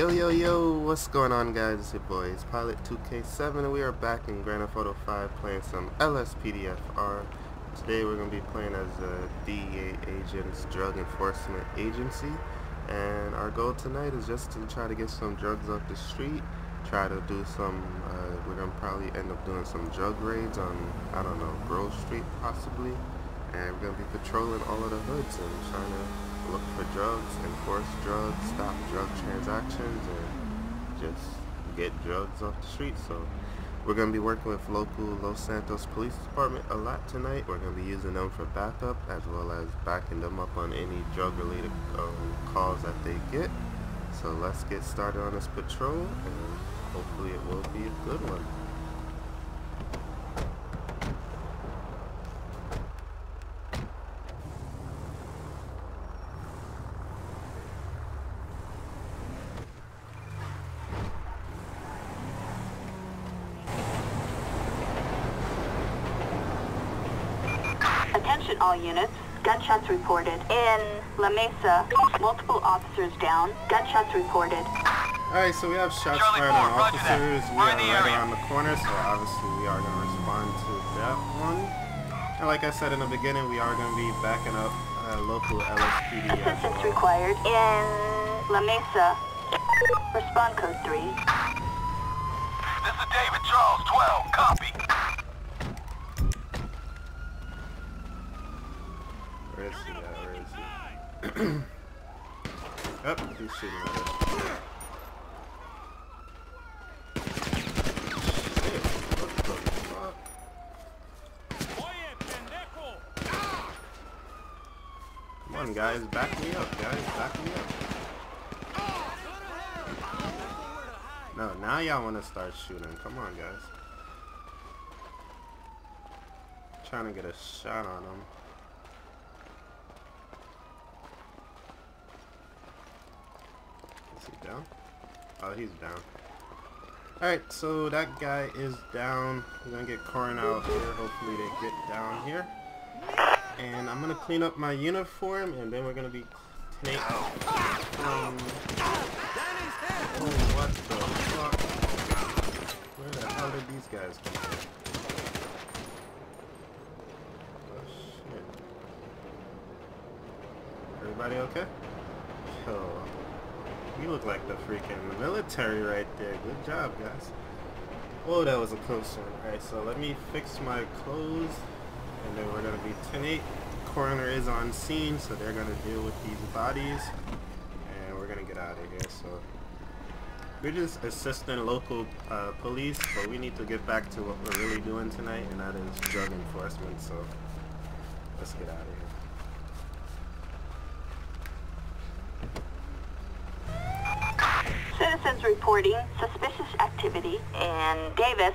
Yo yo yo, what's going on guys? It's your boy, it's Pilot 2K7 and we are back in Grand Theft Auto 5 playing some LSPDFR. Today we're going to be playing as a DEA agent's drug enforcement agency and our goal tonight is just to try to get some drugs off the street, try to do some, uh, we're going to probably end up doing some drug raids on, I don't know, Grove Street possibly and we're going to be patrolling all of the hoods and trying to look for drugs, enforce drugs, stop drug transactions, and just get drugs off the street. So we're going to be working with local Los Santos Police Department a lot tonight. We're going to be using them for backup as well as backing them up on any drug-related um, calls that they get. So let's get started on this patrol, and hopefully it will be a good one. Attention all units. Gunshots reported. In La Mesa, multiple officers down. Gunshots reported. Alright, so we have shots Charlie fired on roger officers. We We're are in the right area. around the corner, so obviously we are going to respond to that one. And like I said in the beginning, we are going to be backing up uh, local LSPD Assistance well. required. In La Mesa, respond code 3. This is David Charles, 12. Copy. Where is he at? Where is he? Yep, he's shooting at us. Shit, what the fuck? Come on, guys, back me up, guys, back me up. No, now y'all want to start shooting. Come on, guys. Trying to get a shot on him. Is he down? Oh, he's down. Alright, so that guy is down. We're gonna get coroner out here. Hopefully they get down here. And I'm gonna clean up my uniform and then we're gonna be um Oh what the fuck? Where the hell did these guys come from? Oh shit. Everybody okay? Yo. You look like the freaking military right there. Good job, guys. Oh, that was a close one. Alright, so let me fix my clothes. And then we're going to be 10-8. Coroner is on scene, so they're going to deal with these bodies. And we're going to get out of here, so... We're just assisting local uh, police, but we need to get back to what we're really doing tonight, and that is drug enforcement, so... Let's get out of here. Citizens reporting suspicious activity in Davis.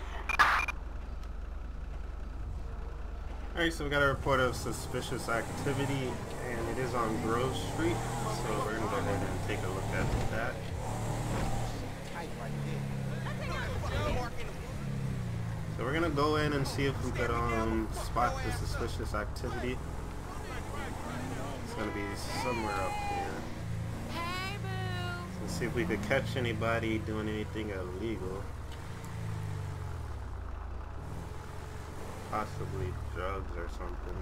Alright, so we got a report of suspicious activity, and it is on Grove Street, so we're gonna go ahead and take a look at that. So we're gonna go in and see if we could um spot the suspicious activity. It's gonna be somewhere up here. Let's see if we could catch anybody doing anything illegal. Possibly drugs or something.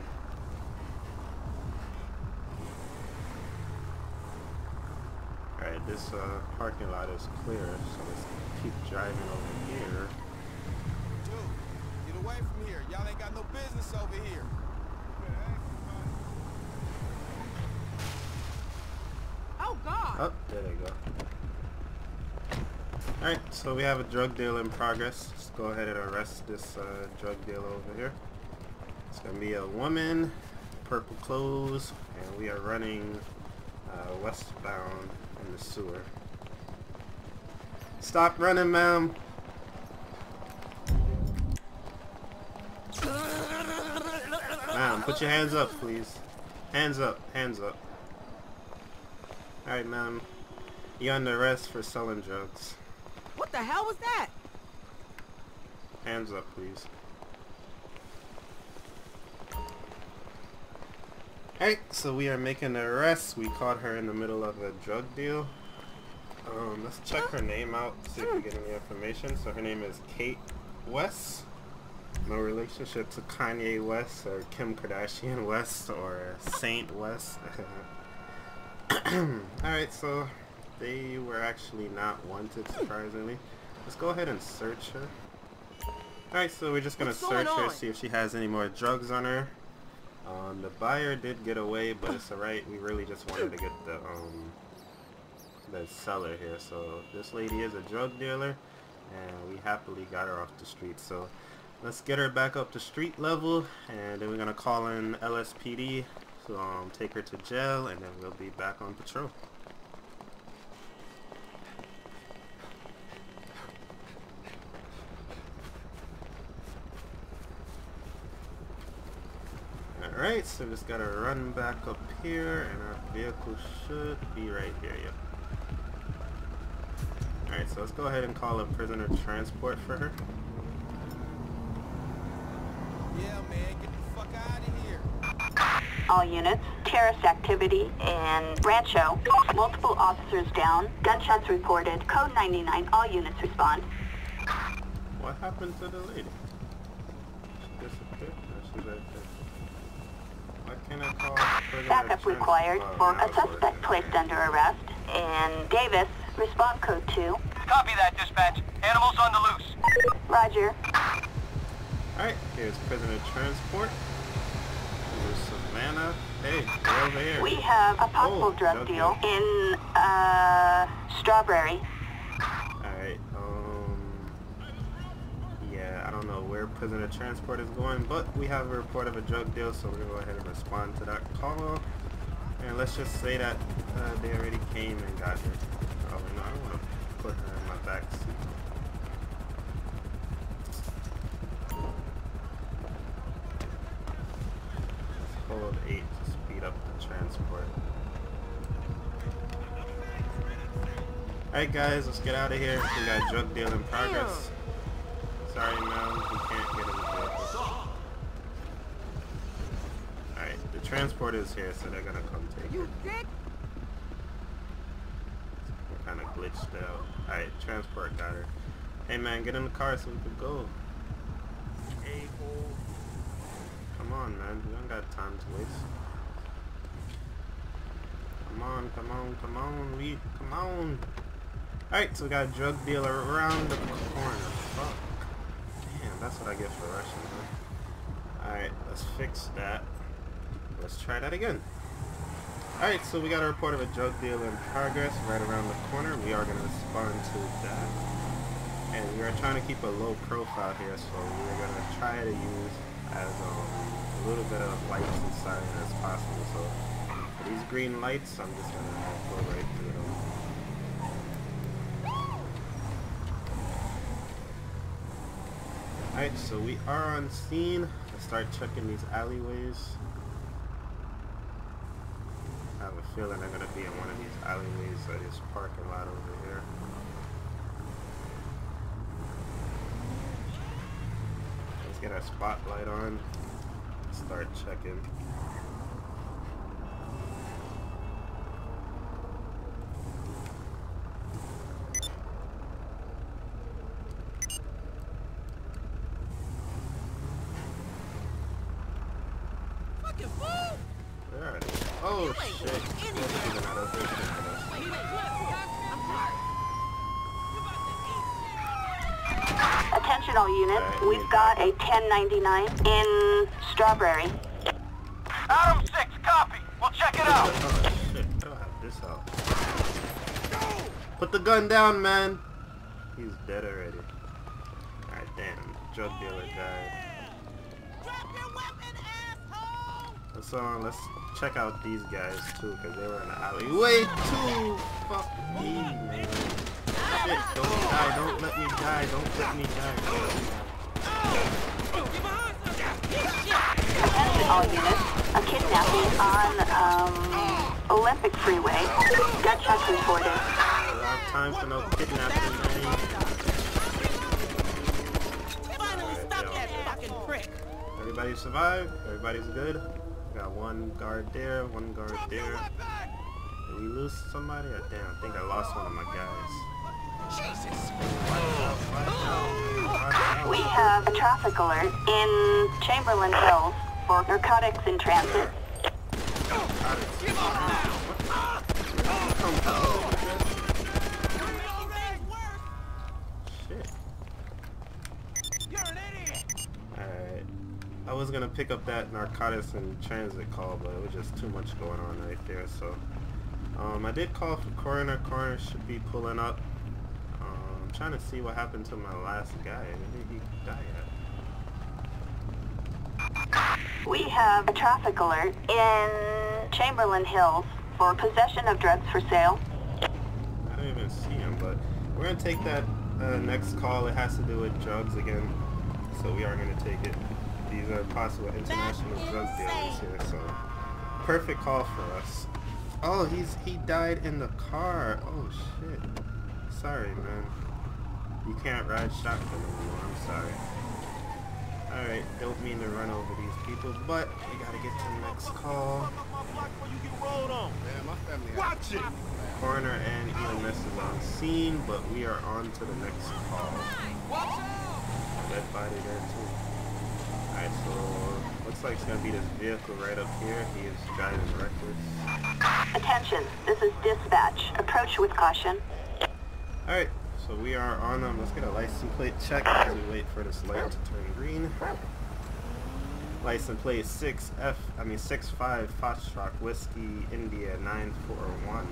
Alright, this uh, parking lot is clear, so let's keep driving over here. Dude, get away from here. Y'all ain't got no business over here. Oh God! Oh, there they go. Alright, so we have a drug deal in progress. Let's go ahead and arrest this uh, drug deal over here. It's gonna be a woman, purple clothes, and we are running uh, westbound in the sewer. Stop running, ma'am! Ma'am, put your hands up, please. Hands up, hands up. Alright, ma'am. You're under arrest for selling drugs. The hell was that? Hands up, please. Alright, so we are making an arrest. We caught her in the middle of a drug deal. Um, let's check her name out, see if we get any information. So her name is Kate West. No relationship to Kanye West or Kim Kardashian West or Saint West. Alright, so they were actually not wanted, surprisingly. Let's go ahead and search her. Alright, so we're just gonna What's going search her, see if she has any more drugs on her. Um, the buyer did get away, but it's alright. We really just wanted to get the um, the seller here. So this lady is a drug dealer, and we happily got her off the street. So let's get her back up to street level, and then we're gonna call in LSPD to um, take her to jail, and then we'll be back on patrol. Alright, so just gotta run back up here, and our vehicle should be right here, yep. Alright, so let's go ahead and call a prisoner transport for her. Yeah, man, get the fuck out of here. All units, terrorist activity in Rancho. Multiple officers down. Gunshots reported. Code 99. All units respond. What happened to the lady? She disappeared? No, she's right Backup required for a suspect placed under arrest. And Davis, respond code 2. Copy that, dispatch. Animals on the loose. Roger. Alright, here's prisoner transport. Here's Savannah. Hey, over here. We have a possible Oh, drug drug deal deal. in, uh, Strawberry. Where prisoner transport is going, but we have a report of a drug deal, so we're gonna go ahead and respond to that call. And let's just say that uh, they already came and got her. Oh, no, I want to put her in my back seat. Hold 8 to speed up the transport. Alright guys, let's get out of here. We got drug deal in progress. Sorry ma'am, we can't get in the vehicle. Alright, the transport is here, so they're gonna come take You it. dick! We're kinda glitched out. Alright, transport got her. Hey man, get in the car so we can go. Come on man, we don't got time to waste. Come on, come on, come on, we, come on. Alright, so we got a drug dealer around the corner. Fuck. That's what I get for rushing, huh? Alright, let's fix that. Let's try that again. Alright, so we got a report of a drug deal in progress right around the corner. We are going to respond to that. And we are trying to keep a low profile here, so we're going to try to use as um, a little bit of lights and siren as possible. So for these green lights, I'm just going to go right through them. Alright, so we are on scene. Let's start checking these alleyways. I have a feeling I'm going to be in one of these alleyways or this parking lot over here. Let's get our spotlight on. Start checking. Fucking fool! Where are they? Oh shit. They're shooting at us. They're shooting at us. Wait, wait, look, I'm sorry. You about to eat shit. Attention all units. Alright, We've got a 1099 in Strawberry. Adam 6, copy. We'll check it out. Oh shit. I this out. Put the gun down, man. He's dead already. Alright, damn. Drug dealer guy. Drop your weapon, asshole! Let's uh, let's check out these guys too, cause they were in the alley. Way too fuck me, man. Shit, don't die, don't let me die, don't let me die. All units. A kidnapping on, um, Olympic Freeway. Gunshots reported. We don't have time for no kidnapping, man. Finally stop that fucking prick! Everybody survived, everybody's good. Got one guard there, one guard there. Did we lose somebody? Or damn, I think I lost one of my guys. Jesus! We have a traffic alert in Chamberlain Hills for narcotics in transit. Alright. I was gonna pick up that narcotics and transit call, but it was just too much going on right there, so. Um, I did call for coroner. Coroner should be pulling up. Um, I'm trying to see what happened to my last guy. Where did he die at? We have a traffic alert in Chamberlain Hills for possession of drugs for sale. I don't even see him, but we're gonna take that uh, next call. It has to do with drugs again, so we are gonna take it. These are possible international drug dealers here, so perfect call for us. Oh, he's he died in the car. Oh shit. Sorry, man. You can't ride shotgun anymore. I'm sorry. Alright, don't mean to run over these people, but we gotta get to the next call. Man, my family had Watch it! Coroner and EMS is on scene, but we are on to the next call. Watch out! Dead body there too. Alright, so uh, looks like it's gonna be this vehicle right up here. He is driving reckless. Attention, this is dispatch. Approach with caution. Alright, so we are on them. Let's get a license plate check as we wait for this light to turn green. License plate 6F, I mean six five Foxtrot Whiskey India 941.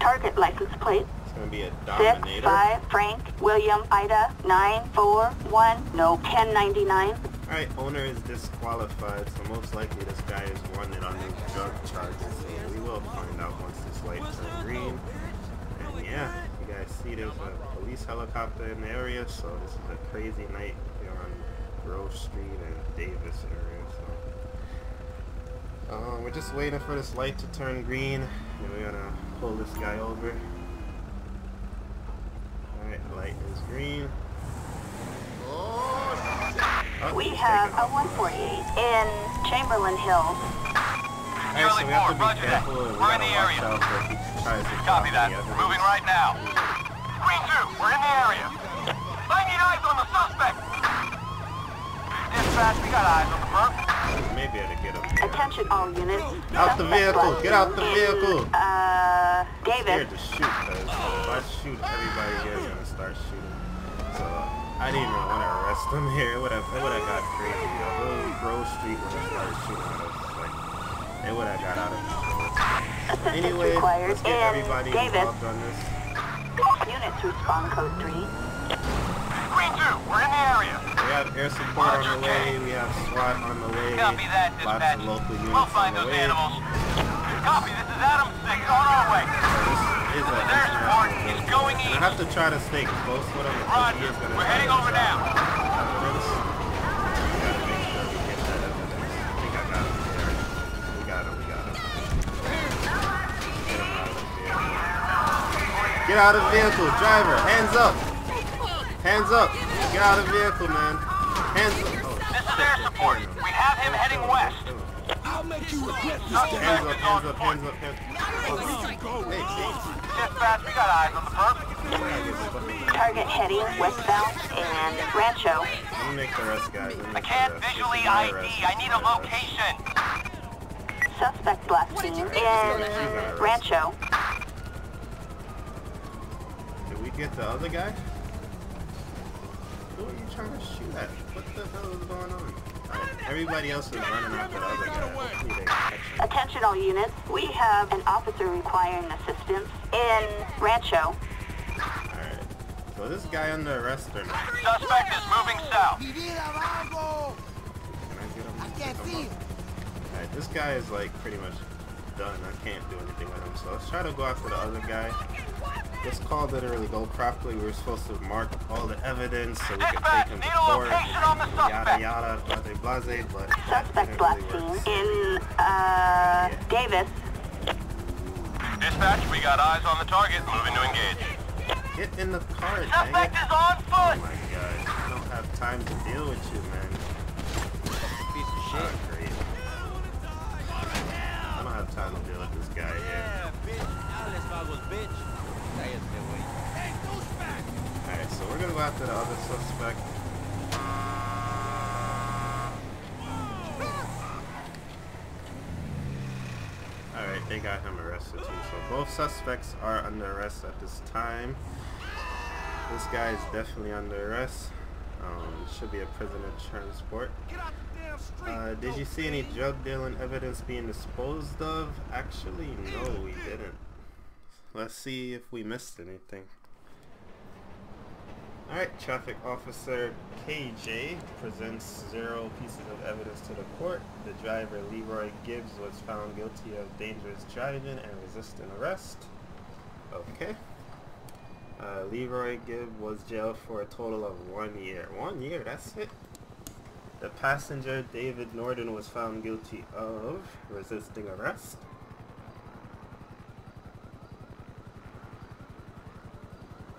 Target license plate It's gonna be a six Dominator. five Frank William Ida nine four one no ten ninety nine. Alright, owner is disqualified, so most likely this guy is wanted on these drug charges. So we will find out once this light turns green. And yeah, you guys see there's a police helicopter in the area, so this is a crazy night here on Grove Street and Davis area. So um, we're just waiting for this light to turn green, and we're gonna pull this guy over. Alright, light is green. Oh, We have a 148 in Chamberlain Hills. Alright, so we have to be Roger that. careful and we We're in the area. out he tries to Copy that. Moving right now. Green 2, we're in the area. I need eyes on the suspect. Dispatch, we got eyes on the perp. Maybe I to get him. Attention all units. Out the vehicle, get out the vehicle. Uh, David. I'm Scared to shoot, cause if I shoot, everybody here is gonna start shooting. So I didn't even want to arrest them here. It would have, it would have got crazy. The whole Grove Street would have started shooting at us. Like, it would have got out of control. Assistance Anyway, required let's get in everybody Davis. involved on this. Units respond code 3. Green 2, we're in the area. We have air support on the way. We have SWAT on the way. Copy that, Lots of local units We'll find those way. animals. Copy, this is Adam 6, on our way. This is a support. It's going And I have to try to stay close with him. Roger. is We're heading over now. evidence. We gotta make sure we get that evidence. I think I got him there. We got him. We got him. Get out of. Get out of the vehicle. Driver, hands up. Hands up. Get out of vehicle, man. Hands up. Oh, This is air support. We have him heading west. I'll make you regret this Hands Suspect up, is on hands up, foot. hands up, hands up. Hey, hey. Dispatch, we got eyes on the perp. Target heading westbound and Rancho. Let me make the rest, guys. Let me I make the can't rest. This visually is my ID. arrest. I need a location. Suspect last seen in Rancho. Did we get the other guy? Who are you trying to shoot at? What the hell is going on? Alright, everybody else is running after the other guy. Hopefully they catch him. Attention all units. We have an officer requiring assistance in Rancho. Alright. So this guy under arrest or not? Suspect is moving south. Can I get him? I can't see Alright, this guy is like pretty much done. I can't do anything with him. So let's try to go after the other guy. This call didn't really go properly. We were supposed to mark all the evidence so we could take him to need a court. location on the Yada yada, blase blase, but that Suspect didn't last really work. seen in uh, Davis. Dispatch, we got eyes on the target. Moving to engage. Get in the car, dang it. Suspect is on foot. Oh foot. my god, I don't have time to deal with you, man. Piece of Ah, great. I don't have time to deal with this guy here. bitch. Stay at the way. Hey, douchebag! Alright, so we're gonna go after the other suspect. Alright, they got him arrested too. So both suspects are under arrest at this time. This guy is definitely under arrest. Um, should be a prisoner transport. Get out the damn street! Uh, did you see any drug dealing evidence being disposed of? Actually, no, we didn't. Let's see if we missed anything. Alright, traffic officer KJ presents zero pieces of evidence to the court. The driver Leroy Gibbs was found guilty of dangerous driving and resisting arrest. Okay. Uh, Leroy Gibbs was jailed for a total of one year. One year, that's it. The passenger, David Norden, was found guilty of resisting arrest.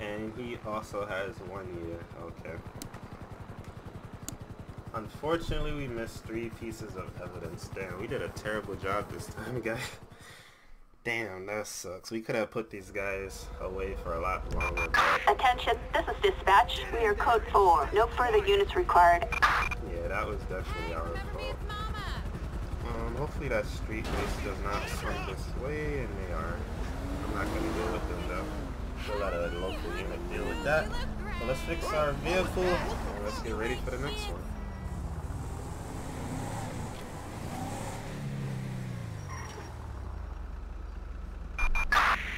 And he also has one year. Okay. Unfortunately, we missed three pieces of evidence. Damn, we did a terrible job this time, guys. Damn, that sucks. We could have put these guys away for a lot longer. But Attention, this is dispatch. We are code 4. No further units required. yeah, that was definitely our fault. Um, hopefully that street race does not swing this way, and they are. I'm not gonna deal with them though. We'll let a local unit deal with that. So let's fix our vehicle, and let's get ready for the next one.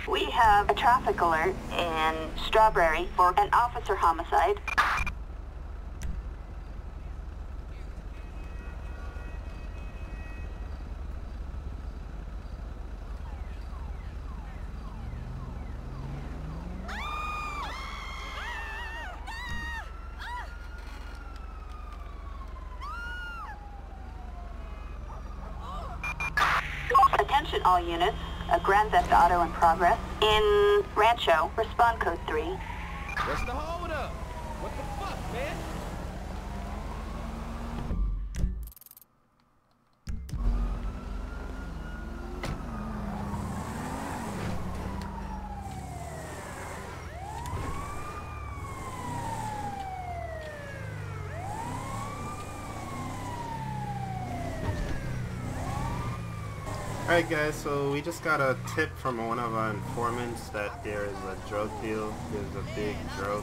We have a traffic alert in Strawberry for an officer homicide. Attention all units. A Grand Theft Auto in progress. In Rancho, respond code 3. What's the hold up? What the fuck, man? Alright guys, so we just got a tip from one of our informants that there is a drug deal. There's a big drug,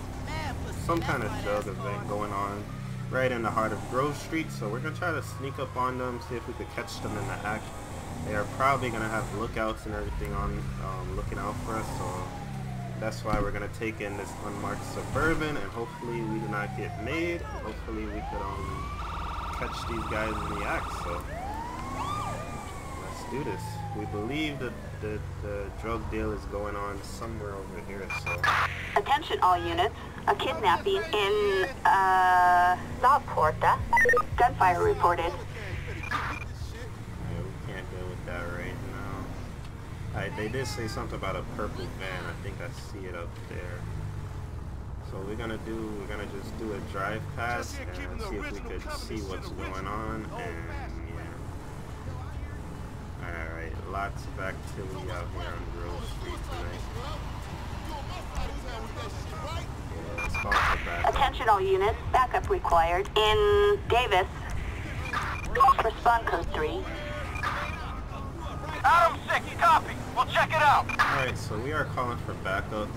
some kind of drug event going on right in the heart of Grove Street. So we're going to try to sneak up on them, see if we could catch them in the act. They are probably going to have lookouts and everything on, um, looking out for us. So that's why we're going to take in this unmarked Suburban and hopefully we do not get made. Hopefully we could um, catch these guys in the act. So do this. We believe that the, the drug deal is going on somewhere over here, so Attention all units. A kidnapping in, uh, La Puerta. Gunfire reported. yeah, we can't deal with that right now. Alright, they did say something about a purple van. I think I see it up there. So we're gonna do, we're gonna just do a drive past Just here keeping and see if we original could see what's going on and fashioned. yeah. Alright, lots of activity out here on Grove Street tonight. Yeah, let's call for backup. Attention all units. Backup required. In Davis. Respond code 3. Adam 6, copy. We'll check it out. Alright, so we are calling for backup.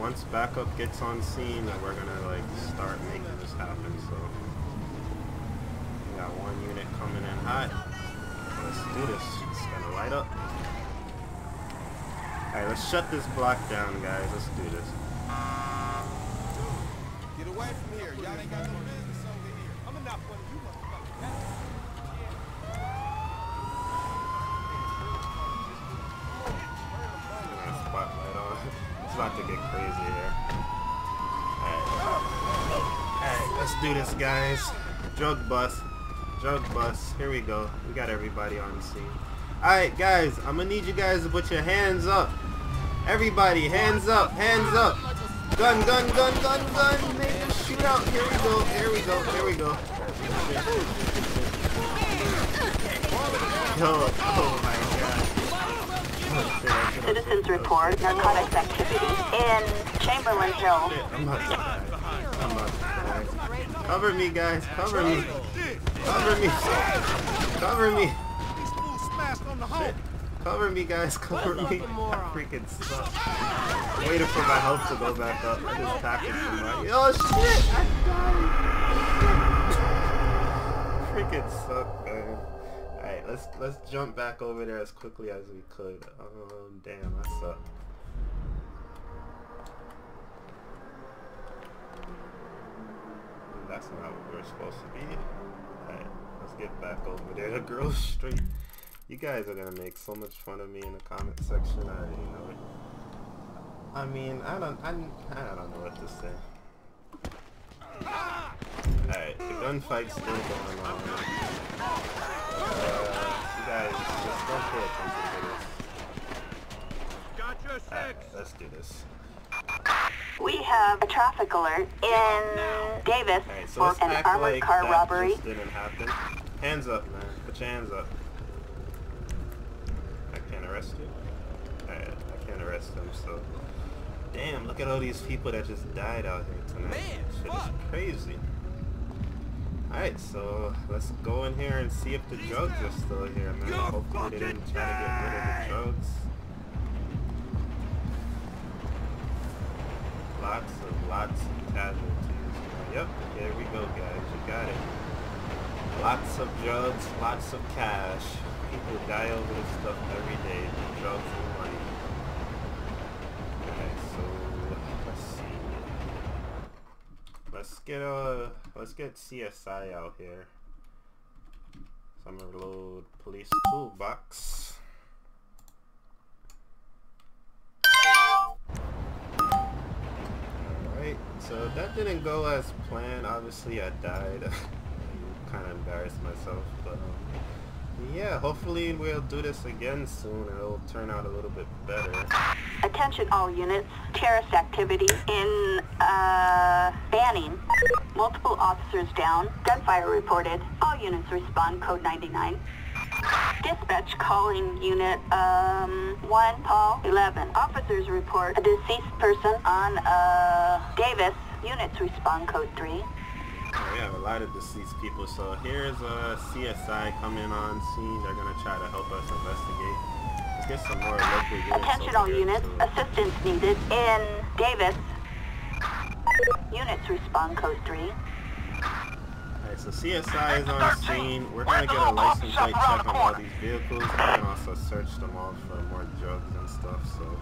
Once backup gets on scene, we're gonna like start making this happen. So we got one unit coming in hot. Let's do this. It's gonna light up. Alright, let's shut this block down, guys. Let's do this. Get away from here. Y'all ain't got no business over here. I'm enough one of you motherfuckers. Spotlight on. It's about to get crazy here. Alright. Alright, let's do this, guys. Drug bust. Drug bust. Here we go. We got everybody on the scene. Alright, guys. I'm gonna need you guys to put your hands up. Everybody, hands up. Hands up. Gun, gun, gun, gun, gun. Make a shootout. Here we go. Here we go. Here we go. Yo, oh my god. Shit, I should have Citizens report narcotics activity in Chamberlain Hill. I'm about to die. I'm about to die. Cover me, guys. Cover me. Cover me. Cover me. These fools smashed on the home. Cover me, guys. Cover me. I freaking suck. I'm waiting for my health to go back up. I just packaged somebody. Oh, shit. I died. freaking suck, man. Alright, let's let's jump back over there as quickly as we could. Um, damn, I suck. That's not what we're supposed to be. Alright, let's get back over there to Grove Street. You guys are gonna make so much fun of me in the comment section. I already know it. I mean, I don't, I, I don't know what to say. Alright, the gunfight's still going on. Uh, you guys just don't pay attention to this. Alright, let's do this. We have a traffic alert in Davis Alright, so for an armored like car that robbery. just didn't happen. Hands up, man. Put your hands up. I can't arrest you. Alright, I can't arrest him, so... Damn, look at all these people that just died out here tonight. Man, Shit fuck. is crazy. Alright, so let's go in here and see if the drugs are still here, man. Hopefully they didn't try to get rid of the drugs. Lots of, lots of casualties. Yep, there we go, guys. You got it. Lots of drugs, lots of cash. People die over this stuff every day. Drugs and money. Okay, so let's see. Let's get uh, let's get CSI out here. So I'm gonna load police toolbox. So that didn't go as planned. Obviously, I died. kind of embarrassed myself, but um, yeah, hopefully we'll do this again soon it'll turn out a little bit better. Attention all units. Terrorist activity in, uh, Banning. Multiple officers down. Gunfire reported. All units respond. Code 99. Dispatch calling unit, um, 1, Paul, 11. Officers report a deceased person on, uh, Davis. Units respond. Code 3. We have a lot of deceased people, so here's a CSI coming on scene. They're gonna try to help us investigate. Let's get some more local units. Attention all units. too. Assistance needed in Davis. Units respond. Code 3. Alright, so CSI is on scene. We're gonna get a license plate check on all these vehicles. We can also search them all for more drugs and stuff, so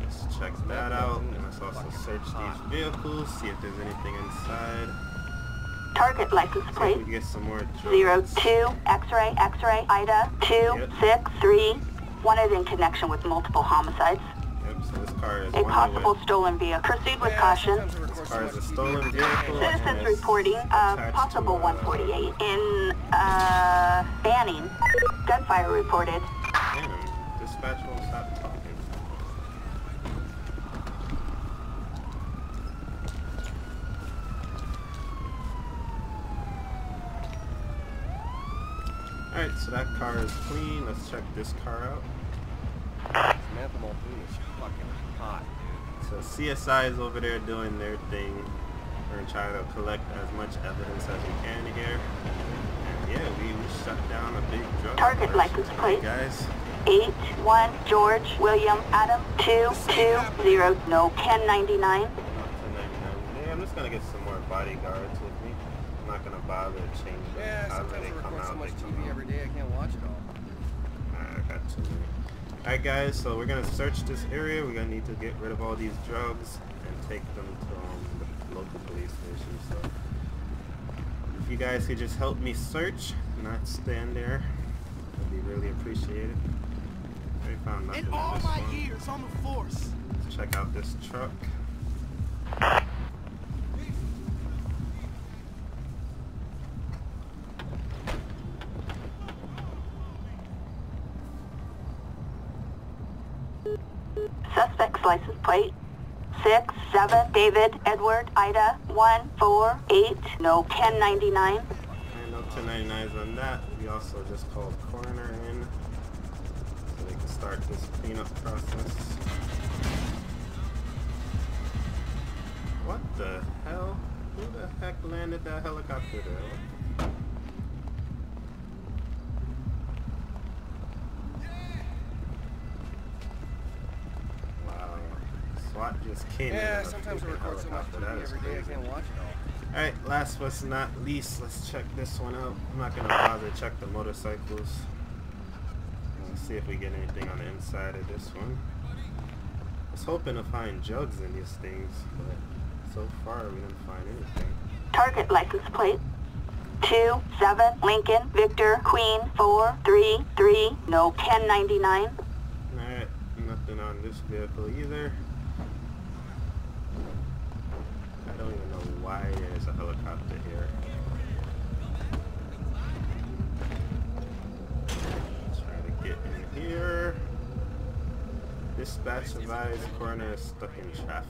let's check that out. And let's also search these vehicles, see if there's anything inside. Target license plate we get some more drugs. zero two X-ray X-ray Ida two Yep. six three. Wanted in connection with multiple homicides. This car is A possible stolen vehicle. Proceed with caution. This car is a stolen vehicle. Citizens reporting a possible to, uh, 148 in uh, Banning. Gunfire reported. Damn, dispatch won't stop talking. Alright, so that car is clean. Let's check this car out. Samantha Muldoon is fucking hot, dude. So CSI is over there doing their thing. We're gonna try to collect as much evidence as we can here. And yeah, we, we shut down a big drug Target operation license tonight, plate. guys. Eight one George William Adam two two zero no ten ninety nine. Not 1099. Yeah, I'm just gonna get some more bodyguards with me. I'm not gonna bother changing Yeah, however sometimes they I come record so out. much they come TV out. every day I can't watch it all. Alright, I got too many. Alright guys, so we're gonna search this area. We're gonna need to get rid of all these drugs and take them to um, the local police station. So if you guys could just help me search, not stand there, that'd be really appreciated. We found nothing In in all my one. years on the force, Let's check out this truck. David, Edward, Ida, one, four, eight, no, ten ninety nine. I know 1099s on that. We also just called coroner in. So they can start this cleanup process. What the hell? Who the heck landed that helicopter there? Wow. SWAT just came in Yeah, on sometimes we record so much helicopter. TV That is every day I can't watch it all. Alright, last but not least, let's check this one out. I'm not gonna bother check the motorcycles. Let's see if we get anything on the inside of this one. I was hoping to find jugs in these things, but so far we didn't find anything. Target license plate. 2, 7, Lincoln, Victor, Queen, 4, 3, 3, no, 1099. Alright, nothing on this vehicle either. I don't even know why there's a helicopter here. Try to get in here. Dispatch advised coroner is stuck in traffic.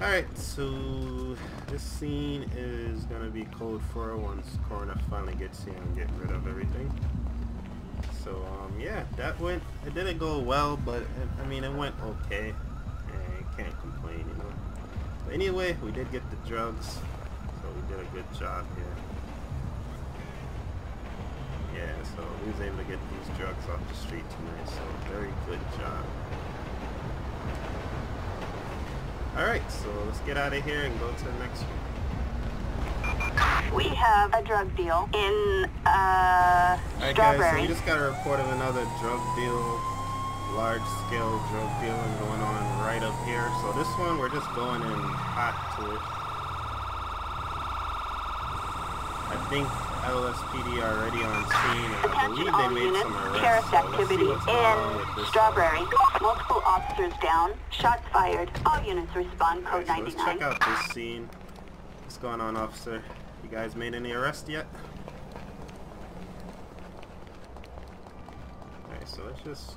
Alright, so this scene is gonna be code 4 once coroner finally gets here and get rid of everything. So um, yeah, that went. It didn't go well, but it, I mean, it went okay. And can't complain, you know. But anyway, we did get the drugs, so we did a good job here. Yeah, so we was able to get these drugs off the street tonight. So very good job. All right, so let's get out of here and go to the next one. We have a drug deal in, uh, Alright guys, so we just got a report of another drug deal, large scale drug dealing going on right up here. So this one, we're just going in hot to it. I think LSPD are already on scene, and I Attention believe all they made units, some arrests. terrorist so activity what's going with in Strawberry. one. Multiple officers down, shots fired. All units respond, code Alright, so let's check 99. out this scene. What's going on, officer? You guys made any arrests yet? Alright, so let's just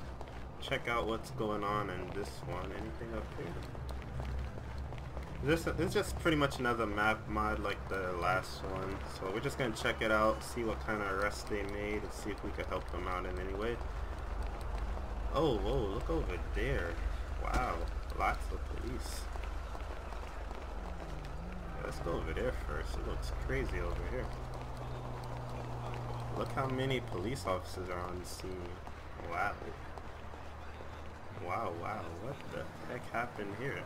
check out what's going on in this one. Anything up here? This is just pretty much another map mod like the last one. So we're just gonna check it out, see what kind of arrests they made, and see if we could help them out in any way. Oh, whoa, look over there. Wow, lots of police. Let's go over there first. It looks crazy over here. Look how many police officers are on scene. Wow. Wow, wow. What the heck happened here?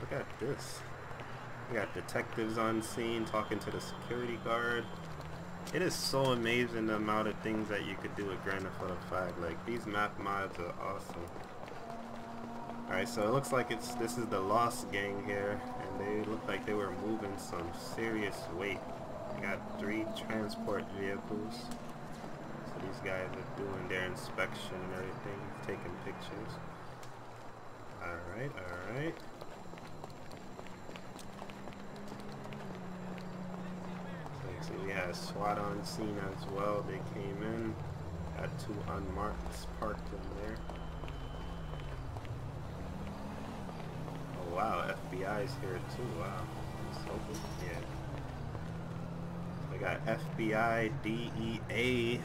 Look at this. We got detectives on scene talking to the security guard. It is so amazing the amount of things that you could do with Grand Theft Auto 5. Like, these map mods are awesome. Alright, so it looks like it's this is the Lost Gang here, and they look like they were moving some serious weight. They got three transport vehicles. These guys are doing their inspection and everything, taking pictures. Alright, alright. So we had SWAT on scene as well. They came in, had two unmarked parked in there. Oh wow, FBI's here too. Wow. Yeah. They got FBI, DEA,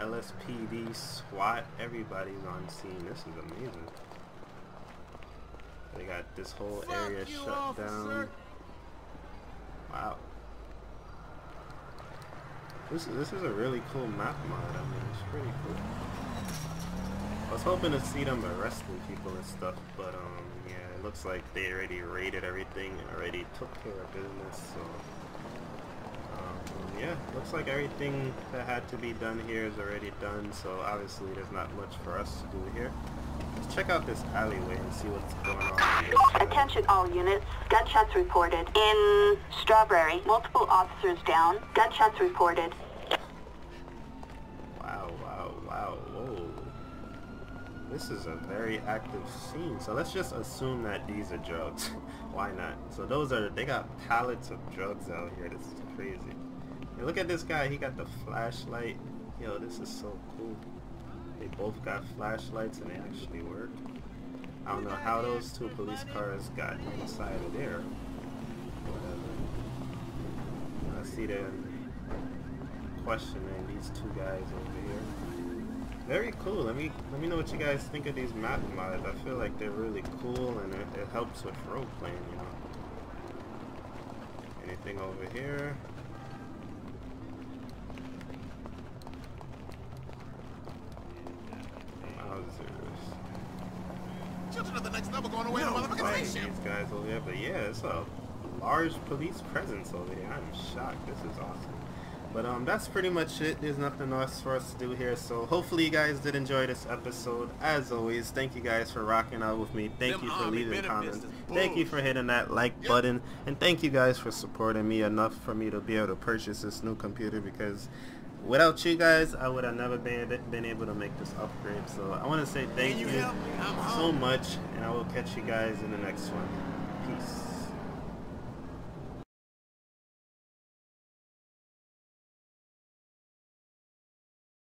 LSPD, SWAT. Everybody's on scene. This is amazing. They got this whole area you, shut officer. down. Wow. This is, this is a really cool map mod. I mean, it's pretty cool. I was hoping to see them arresting people and stuff, but um, yeah, it looks like they already raided everything and already took care of business. So yeah, looks like everything that had to be done here is already done. So obviously, there's not much for us to do here. Let's check out this alleyway and see what's going on. on this side. Attention all units, gunshots reported. In Strawberry, multiple officers down, gunshots reported. Wow, wow, wow, whoa. This is a very active scene. So let's just assume that these are drugs. Why not? So those are, they got pallets of drugs out here. This is crazy. And look at this guy, he got the flashlight. Yo, this is so cool. They both got flashlights and they actually work. I don't know how those two police cars got inside of there. Whatever. I see them questioning these two guys over here. Very cool. Let me let me know what you guys think of these map mods. I feel like they're really cool and it, it helps with role playing, you know. Anything over here? These guys over here, but yeah, it's a large police presence over here. I'm shocked. This is awesome. But um, that's pretty much it. There's nothing else for us to do here. So hopefully you guys did enjoy this episode. As always, thank you guys for rocking out with me. Thank Them you for leaving comments. Thank you for hitting that like Yep. button. And thank you guys for supporting me enough for me to be able to purchase this new computer because without you guys, I would have never been, been able to make this upgrade. So I want to say thank Can you you help me? I'm so much, and I will catch you guys in the next one. Peace.